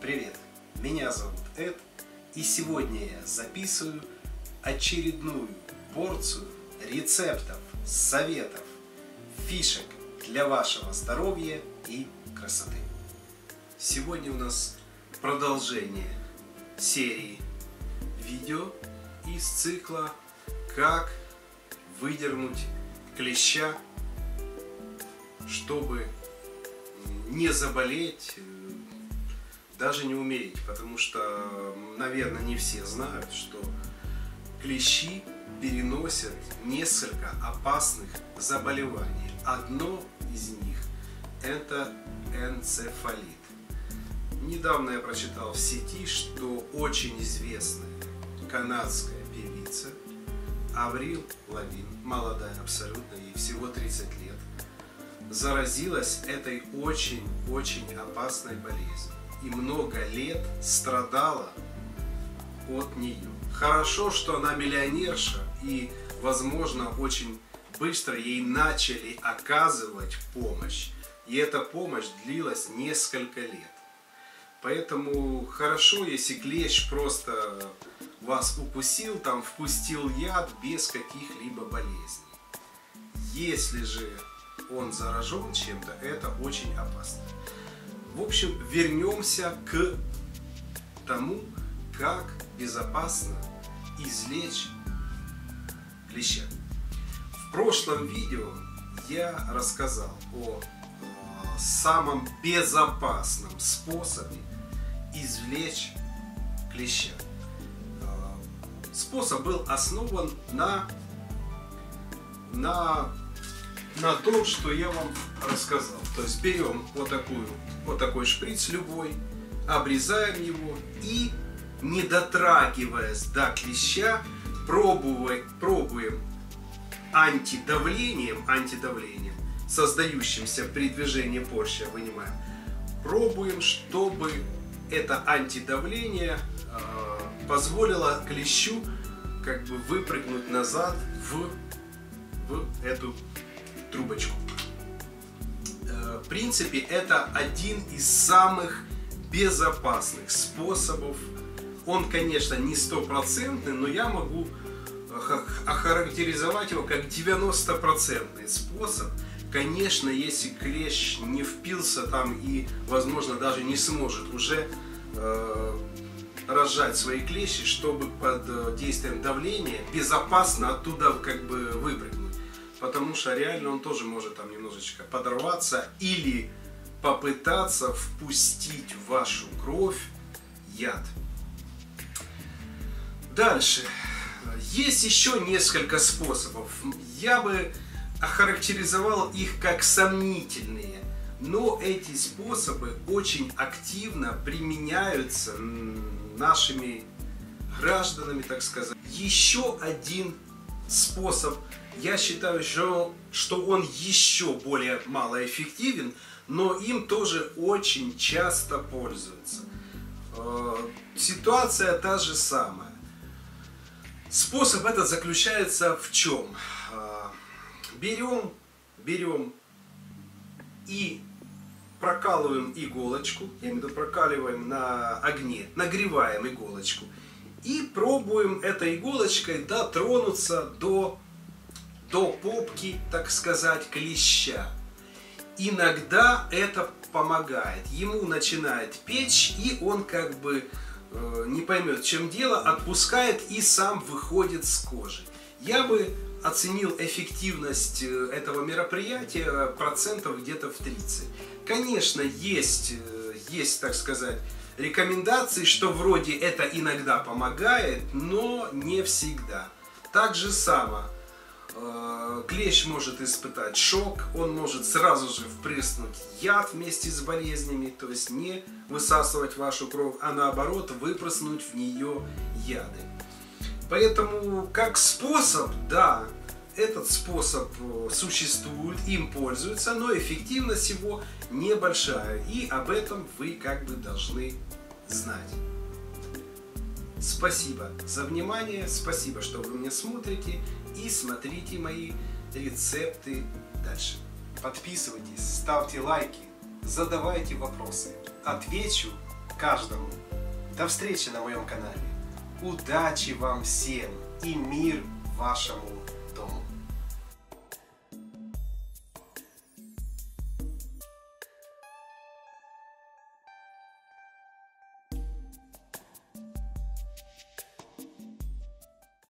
Привет, меня зовут Эд, и сегодня я записываю очередную порцию рецептов, советов, фишек для вашего здоровья и красоты. Сегодня у нас продолжение серии видео из цикла «Как выдернуть клеща, чтобы не заболеть, даже не умереть, потому что, наверное, не все знают, что клещи переносят несколько опасных заболеваний. Одно из них это энцефалит. Недавно я прочитал в сети, что очень известная канадская певица Аврил Лавин, молодая абсолютно, ей всего 30 лет, заразилась этой очень-очень опасной болезнью и много лет страдала от нее. Хорошо, что она миллионерша и, возможно, очень быстро ей начали оказывать помощь. И эта помощь длилась несколько лет. Поэтому хорошо, если клещ просто вас укусил, там впустил яд без каких-либо болезней. Если же он заражен чем-то, это очень опасно. В общем, вернемся к тому, как безопасно извлечь клеща. В прошлом видео я рассказал о э, самом безопасном способе извлечь клеща. Э, способ был основан на, на, на том, что я вам рассказал. То есть берем вот такую вот такой шприц любой, обрезаем его и, не дотрагиваясь до клеща, пробуем, пробуем антидавлением, антидавлением, создающимся при движении порща, вынимаем, пробуем, чтобы это антидавление э, позволило клещу как бы выпрыгнуть назад в, в эту трубочку в принципе, это один из самых безопасных способов. Он, конечно, не стопроцентный, но я могу охарактеризовать его как 90% способ. Конечно, если клещ не впился там и, возможно, даже не сможет уже э, разжать свои клещи, чтобы под э, действием давления безопасно оттуда как бы выпрыгнуть потому что реально он тоже может там немножечко подорваться или попытаться впустить в вашу кровь яд. Дальше. Есть еще несколько способов. Я бы охарактеризовал их как сомнительные, но эти способы очень активно применяются нашими гражданами, так сказать. Еще один способ – я считаю, что, что он еще более малоэффективен, но им тоже очень часто пользуются. Э, ситуация та же самая. Способ этот заключается в чем? Э, берем, берем и прокалываем иголочку, я имею в виду прокаливаем на огне, нагреваем иголочку и пробуем этой иголочкой дотронуться до до попки, так сказать, клеща. Иногда это помогает. Ему начинает печь, и он как бы э, не поймет, чем дело, отпускает и сам выходит с кожи. Я бы оценил эффективность э, этого мероприятия процентов где-то в 30. Конечно, есть, э, есть, так сказать, рекомендации, что вроде это иногда помогает, но не всегда. Так же само Э, клещ может испытать шок, он может сразу же впрыснуть яд вместе с болезнями, то есть не высасывать вашу кровь, а наоборот выпрыснуть в нее яды. Поэтому как способ, да, этот способ э, существует, им пользуются, но эффективность его небольшая. И об этом вы как бы должны знать. Спасибо за внимание, спасибо, что вы меня смотрите и смотрите мои рецепты дальше. Подписывайтесь, ставьте лайки, задавайте вопросы. Отвечу, каждому. До встречи на моем канале. Удачи вам всем и мир вашему